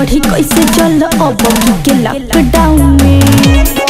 बढ़ी कैसे चल अब लॉकडाउन में?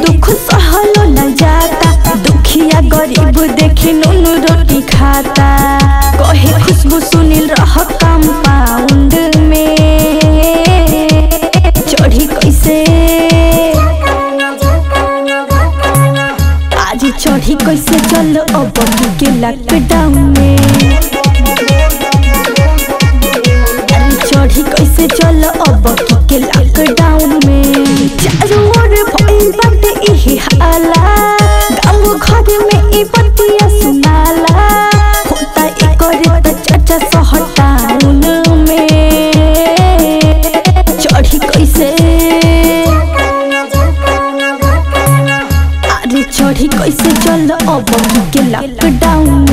दुख सहलो न जाता। दुखिया गरीब देखी नून रोटी खाता। कहे खुशबू सुनील रह कंपाउंड में। चढ़ी कैसे? आज चढ़ी कैसे चल अब के लॉकडाउन में? देखी कैसे चल अब के लॉकडाउन